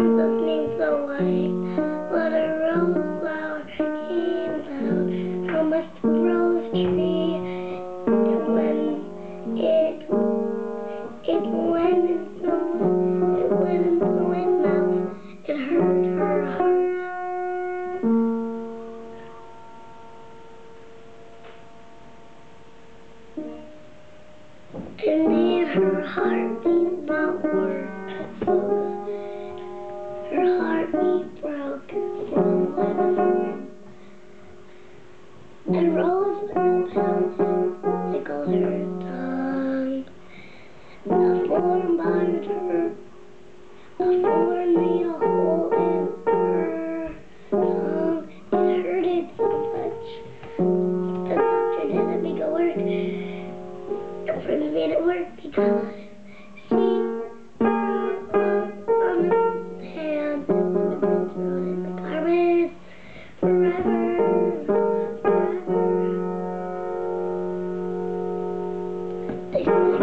listening so white. What a rose flower came out from a rose tree. And when it it went into it went into the wind it hurt her heart. Made her heart beat not Heartbeat broke from living. And Rose with the tickled her tongue. A thorn bothered her. A thorn made a hole in her tongue. It hurted so much. The doctor didn't make it work. The friends made it work because Thank you.